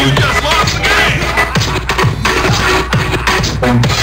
You just lost the game!